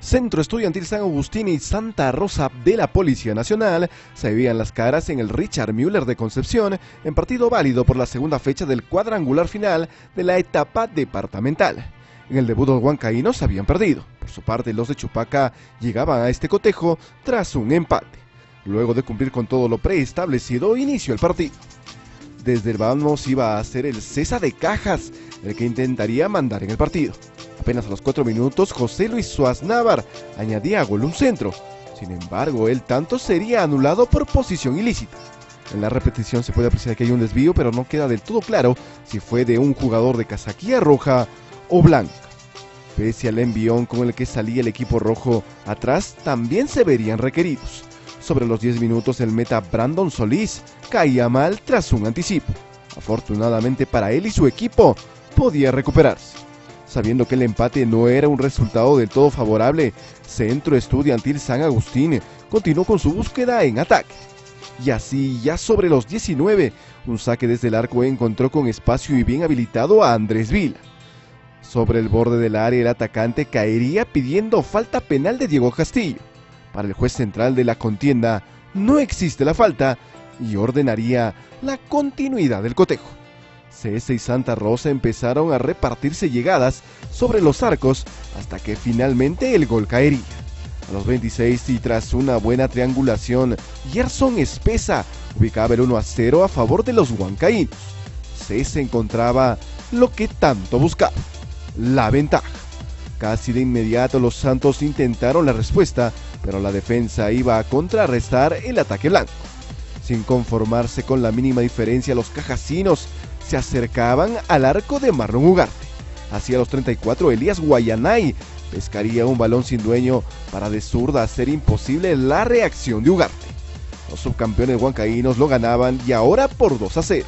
Centro Estudiantil San Agustín y Santa Rosa de la Policía Nacional se veían las caras en el Richard Müller de Concepción en partido válido por la segunda fecha del cuadrangular final de la etapa departamental. En el debut los huancaínos habían perdido. Por su parte, los de Chupaca llegaban a este cotejo tras un empate. Luego de cumplir con todo lo preestablecido, inició el partido. Desde el vamos iba a ser el César de Cajas el que intentaría mandar en el partido. Apenas a los cuatro minutos, José Luis Suaz Navar añadía a gol un centro. Sin embargo, el tanto sería anulado por posición ilícita. En la repetición se puede apreciar que hay un desvío, pero no queda del todo claro si fue de un jugador de casaquilla roja o blanca. Pese al envión con el que salía el equipo rojo, atrás también se verían requeridos. Sobre los 10 minutos el meta Brandon Solís caía mal tras un anticipo. Afortunadamente para él y su equipo podía recuperarse. Sabiendo que el empate no era un resultado del todo favorable, Centro Estudiantil San Agustín continuó con su búsqueda en ataque. Y así, ya sobre los 19, un saque desde el arco encontró con espacio y bien habilitado a Andrés Vila. Sobre el borde del área el atacante caería pidiendo falta penal de Diego Castillo. Para el juez central de la contienda no existe la falta y ordenaría la continuidad del cotejo. CS y Santa Rosa empezaron a repartirse llegadas sobre los arcos hasta que finalmente el gol caería. A los 26 y tras una buena triangulación, Gerson Espesa ubicaba el 1 a 0 a favor de los huancaínos. CS encontraba lo que tanto buscaba, la ventaja. Casi de inmediato los Santos intentaron la respuesta, pero la defensa iba a contrarrestar el ataque blanco. Sin conformarse con la mínima diferencia, los cajasinos se acercaban al arco de Marlon Ugarte. Hacia los 34, Elías Guayanay pescaría un balón sin dueño para de zurda hacer imposible la reacción de Ugarte. Los subcampeones huancaínos lo ganaban y ahora por 2 a 0.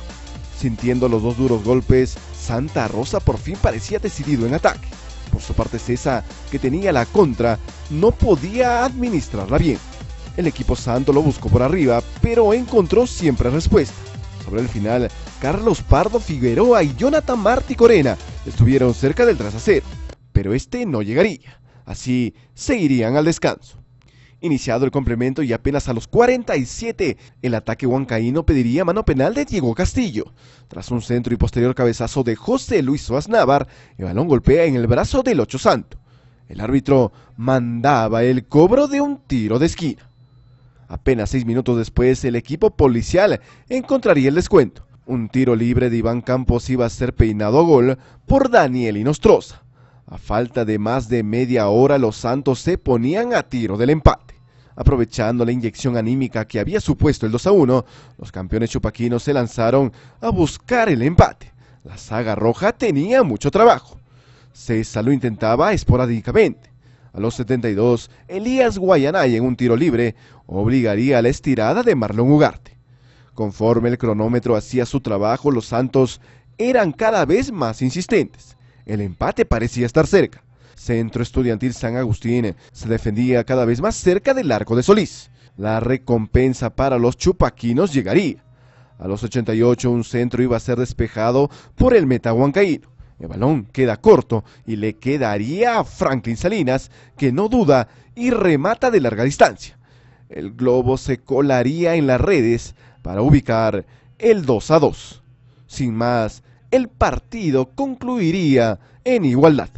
Sintiendo los dos duros golpes, Santa Rosa por fin parecía decidido en ataque. Por su parte César, que tenía la contra, no podía administrarla bien. El equipo santo lo buscó por arriba, pero encontró siempre respuesta. Sobre el final, Carlos Pardo Figueroa y Jonathan Martí Corena estuvieron cerca del 3 a 0, pero este no llegaría. Así se irían al descanso. Iniciado el complemento y apenas a los 47, el ataque huancaíno pediría mano penal de Diego Castillo. Tras un centro y posterior cabezazo de José Luis Soas Navar, el balón golpea en el brazo del Ocho Santo. El árbitro mandaba el cobro de un tiro de esquina. Apenas seis minutos después, el equipo policial encontraría el descuento. Un tiro libre de Iván Campos iba a ser peinado a gol por Daniel Inostroza. A falta de más de media hora, los Santos se ponían a tiro del empate. Aprovechando la inyección anímica que había supuesto el 2 a 1, los campeones chupaquinos se lanzaron a buscar el empate. La saga roja tenía mucho trabajo. César lo intentaba esporádicamente. A los 72, Elías Guayanay en un tiro libre obligaría a la estirada de Marlon Ugarte. Conforme el cronómetro hacía su trabajo, los Santos eran cada vez más insistentes. El empate parecía estar cerca. Centro Estudiantil San Agustín se defendía cada vez más cerca del arco de Solís. La recompensa para los chupaquinos llegaría. A los 88 un centro iba a ser despejado por el metahuancaíno. El balón queda corto y le quedaría a Franklin Salinas, que no duda y remata de larga distancia. El globo se colaría en las redes para ubicar el 2 a 2. Sin más, el partido concluiría en igualdad.